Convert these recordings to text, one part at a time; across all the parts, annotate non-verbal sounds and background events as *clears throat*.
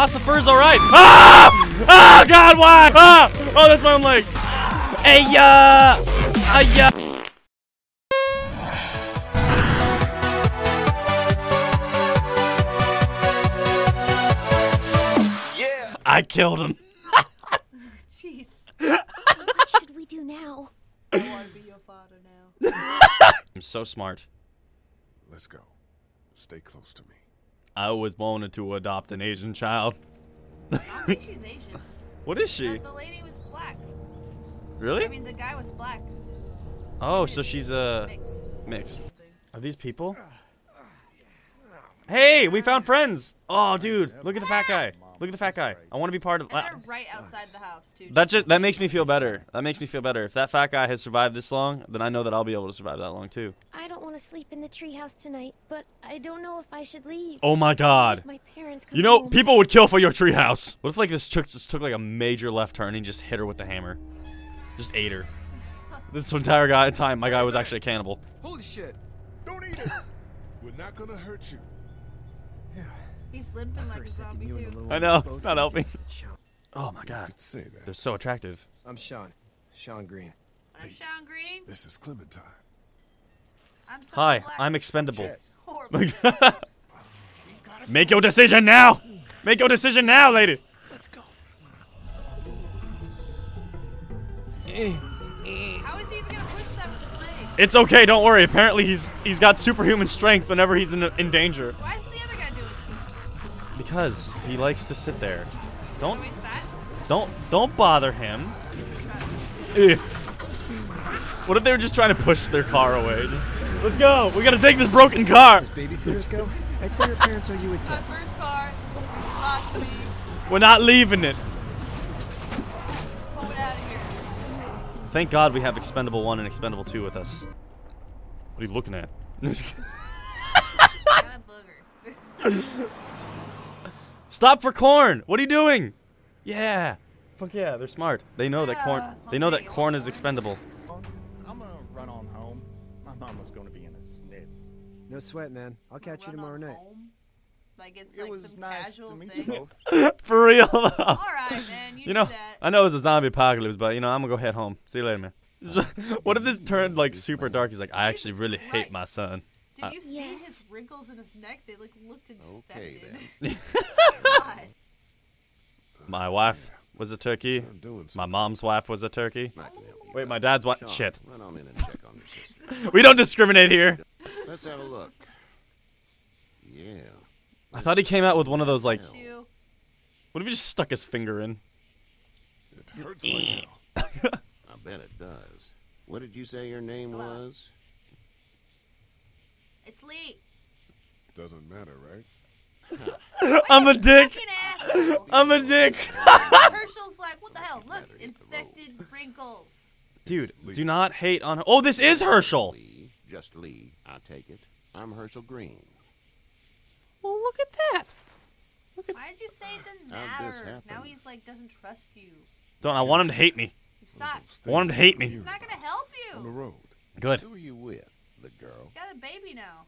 Ossifer's alright. Ah! Oh god, why? Ah! Oh, that's my own leg. Hey, ya! Hey, ya! I killed him. Jeez. What should we do now? I want to be your father now. I'm so smart. Let's go. Stay close to me. I always wanted to adopt an Asian child. I think she's Asian. *laughs* What is she? The, the lady was black. Really? I mean, the guy was black. Oh, so she's a Mixed. mixed. Are these people? Hey, we found friends. Oh, dude, look at the fat guy. Look at the fat guy. I want to be part of. And they're right outside the house, too. That just that makes me feel better. That makes me feel better. If that fat guy has survived this long, then I know that I'll be able to survive that long too. I don't want to sleep in the treehouse tonight, but I don't know if I should leave. Oh my god. My parents You know, home. people would kill for your treehouse. What if like this took just took like a major left turn and just hit her with the hammer, just ate her. *laughs* This entire guy time, my guy was actually a cannibal. Holy shit. Don't eat it. *laughs* We're not gonna hurt you. Yeah. He's limping like a zombie, too. I know it's not helping. *laughs* Oh my god, Say that. they're so attractive. I'm Shawn. Shawn Greene. I'm Shawn Greene. This is Clementine. I'm Summer Hi, Black. I'm expendable. *laughs* Make your decision now. Make your decision now, lady. How is he even gonna push that with his leg? It's okay, don't worry. Apparently he's he's got superhuman strength whenever he's in in danger. Why isn't the other guy doing this? Because he likes to sit there. Don't Are we fat? don't don't bother him. What if they were just trying to push their car away? Just let's go. We gotta take this broken car. As babysitters go, I'd say your parents owe you a My tip. first car. It's locked to me. We're not leaving it. Just tow it out of here. Thank God we have Expendable 1 and Expendable 2 with us. What are you looking at? *laughs* Got a booger. *laughs* Stop for corn. What are you doing? Yeah. Fuck yeah, they're smart. They know that corn they know that corn is expendable. No sweat, man. I'll catch you tomorrow night. home? Like it's It like was some nice casual to meet thing. both. *laughs* For real. though. All right, man. You, You know, do that. I know it's a zombie apocalypse, but you know, I'm gonna go head home. See you later, man. *laughs* what if this turned like super dark? He's like, I actually Jesus really hate my Christ. son. Did uh, you see Yes. his wrinkles in his neck? They like looked Okay, infected. God. *laughs* My wife was a turkey. I'm doing My mom's wife was a turkey. I can help you. Wait, my dad's wife. Shawn, Shit. Run on in and check on your sister. We don't discriminate here. Let's have a look. Yeah. I thought he came out with one of those like. What if he just stuck his finger in? It hurts like hell. I bet it does. What did you say your name was? It's Lee. Doesn't matter, right? *laughs* I'm a dick. I'm a dick. Hershel's like, what the hell? Look, infected wrinkles. Dude, do not hate on. Oh, this is Hershel. Lee. Just Lee, I take it. I'm Hershel Greene. Well, look at that. Why did you say it didn't How'd this matter? Now he's like doesn't trust you. Don't. I want him to hate me. You suck. I want him to hate me. He's not gonna help you. On the you. road. Good. Who are you with? The girl? You got a baby now.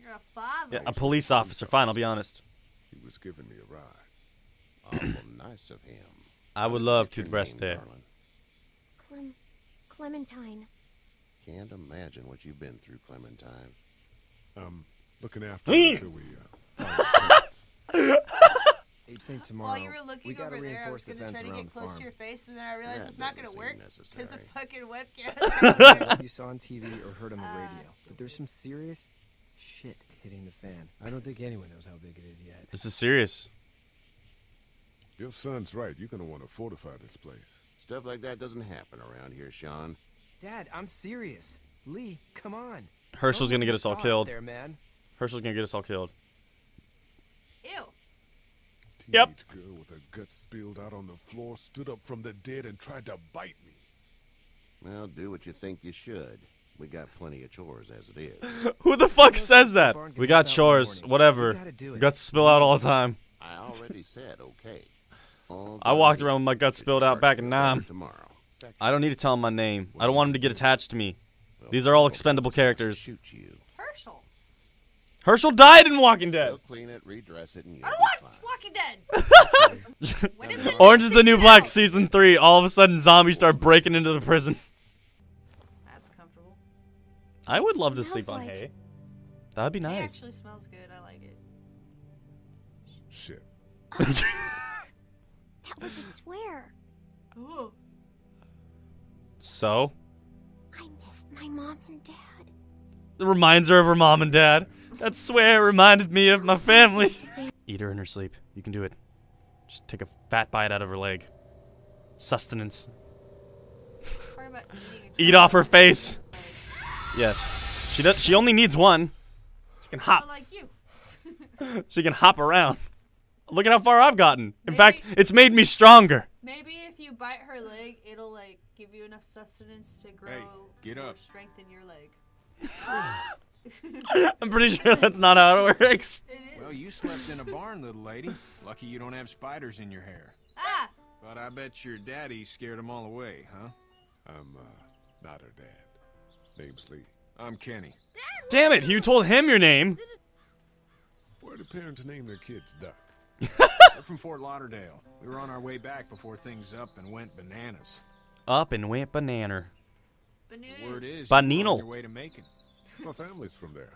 You're a father. Yeah, a police officer. Fine, I'll be honest. He was giving me a ride. Awful *clears throat* nice of him. I would love to your breast name, there. Clem- Clementine. Can't imagine what you've been through, Clementine. I'm looking after him until we uh, *laughs* I think tomorrow. While you were looking gotta over there, I was gonna try to get close farm. to your face, and then I realized That it's not gonna work seem because the fucking webcam. *laughs* you saw on TV or heard on the Ah, radio. But there's some serious shit hitting the fan. I don't think anyone knows how big it is yet. This is serious. Your son's right. You're gonna want to fortify this place. Stuff like that doesn't happen around here, Shawn. Dad, I'm serious. Lee, come on. Hershel's gonna get us all killed. There, man. Hershel's gonna get us all killed. Ew. Teenage Yep. girl with her guts spilled out on the floor stood up from the dead and tried to bite me. Well, do what you think you should. We got plenty of chores as it is. *laughs* Who the fuck says that? We got chores. Whatever. gotta do it. Guts spill out all the time. I already said okay. I walked around with my guts spilled out back in Nam. Tomorrow. I don't need to tell him my name. I don't want him to get attached to me. These are all expendable characters. Shoot you. It's Hershel. Hershel died in Walking Dead. They'll clean it, redress it, and you'll I be don't want Walking Dead. *laughs* when is Orange is the New season Black season three. All of a sudden, zombies start breaking into the prison. That's comfortable. I would love to sleep on like- hay. That'd be It nice. actually smells good. I like it. Shit. *laughs* That was a swear. Ooh. So, I missed my mom and dad. it reminds her of her mom and dad. That swear reminded me of my family. *laughs* Eat her in her sleep. You can do it. Just take a fat bite out of her leg. Sustenance. Talking about eating a Eat off her face. Yes. She does. She only needs one. She can child hop. like you. *laughs* She can hop around. Look at how far I've gotten. In Maybe- fact, it's made me stronger. Maybe if you bite her leg, it'll like give you enough sustenance to grow get or up. strengthen your leg. *laughs* I'm pretty sure that's not how it works. *laughs* It is. Well, you slept in a barn, little lady. Lucky you don't have spiders in your hair. Ah! But I bet your daddy scared them all away, huh? I'm, uh, not her dad. Name's Lee. I'm Kenny. Damn it! You told him your name. Where do parents name their kids Duck? We're from Fort Lauderdale. We were on our way back before things up and went bananas. Up and went banana. The word is you're on Banino. your way to Macon. My family's from there.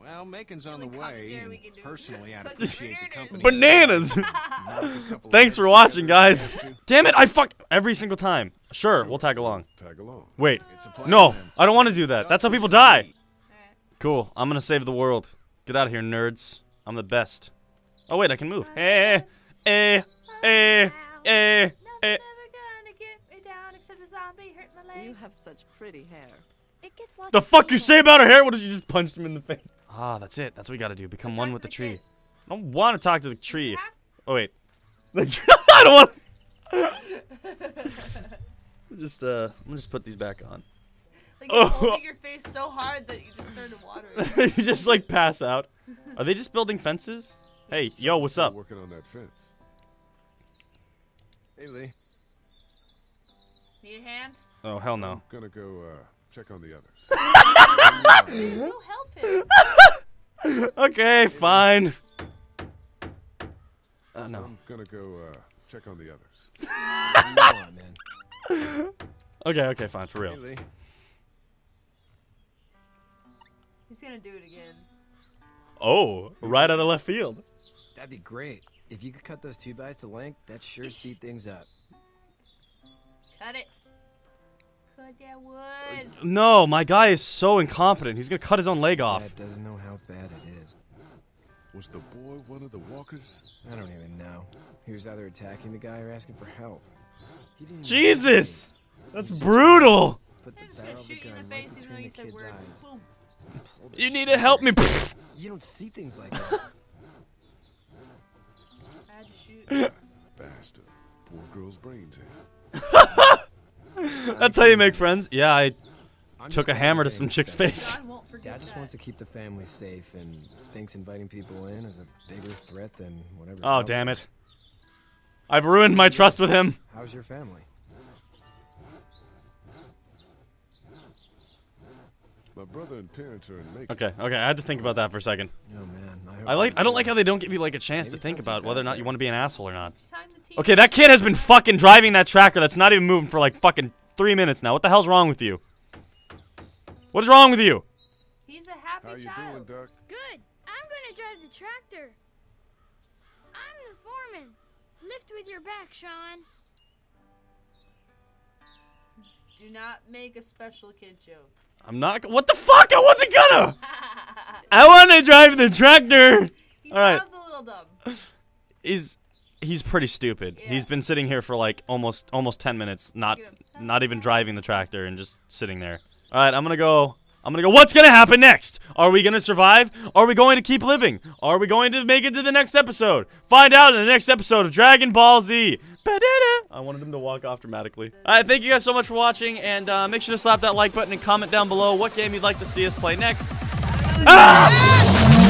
Well, Macon's on the Only way, we can do. personally, I'd appreciate the company. Bananas! *laughs* Knock a couple of Thanks for watching, guys. you have to. Damn it! I fuck every single time. Sure, we'll tag along. Tag along. Wait. It's a plan, No. I don't want to do that. That's how people die. Cool. I'm gonna save the world. Get out of here, nerds. I'm the best. Oh wait, I can move. Hey, eh, eh, eh, eh. Nothing ever gonna get me down except a zombie hurt my leg. You have such pretty hair. It gets The fuck you say about her hair? What did you just punch him in the face? Ah, that's it. That's what we gotta do. Become one with the the tree. I don't want to talk to the tree. Oh wait. *laughs* I don't want. *laughs* just uh, I'm gonna just put these back on. Like you're Oh. *laughs* holding your face so hard that you just started watering. you just like pass out. Are they just building fences? Hey, yo, what's up? Working on that fence. Hey, Lee. Need a hand? Oh hell no. I'm Gonna go, uh, check on the others. *laughs* Go help him. Okay, fine. Uh, no. I'm gonna go, uh, check on the others. *laughs* Come on, man. Okay, okay, fine, for real. Lee. He's gonna do it again. Oh, right out of left field. That'd be great. If you could cut those two guys to length, that'd sure speed things up. Cut it. Cut that wood. No, my guy is so incompetent. He's gonna cut his own leg off. Dad doesn't know how bad it is. Was the boy one of the walkers? I don't even know. He was either attacking the guy or asking for help. He didn't Jesus, say that's brutal. Put the barrel of the shoot you in gun the right even though between you the said kid's words. eyes. Boom. Pull the You need to help me. You don't see things like that. *laughs* I shoot. Bastard. Poor girl's brains *laughs* in. That's how you make friends. Yeah, I I'm took a hammer to some chick's face. *laughs* John won't forget Dad just wants to keep the family safe and thinks inviting people in is a bigger threat than whatever. Oh, damn it. I've ruined my trust with him. How's your family? My brother and parents are in Macon. Okay, okay, I had to think about that for a second. Oh man, I, I like I don't like how they don't give you like a chance to Maybe it's think about whether or not you want to be an asshole or not. Time the tea. Okay, that kid has been fucking driving that tractor that's not even moving for like fucking three minutes now. What the hell's wrong with you? What is wrong with you? He's a happy How you child. doing, Duck? Good. I'm gonna drive the tractor. I'm the foreman. Lift with your back, Shawn. Do not make a special kid joke. I'm not. What the fuck? I wasn't gonna. *laughs* I want to drive the tractor. He All right. sounds a little dumb. *laughs* He's he's pretty stupid. Yeah. He's been sitting here for like almost almost 10 minutes, not not even driving the tractor and just sitting there. All right, I'm going to go I'm to go What's going to happen next? Are we going to survive? Are we going to keep living? Are we going to make it to the next episode? Find out in the next episode of Dragon Ball Z. I wanted them to walk off dramatically. All right, thank you guys so much for watching and uh, make sure to slap that like button and comment down below what game you'd like to see us play next. Ah!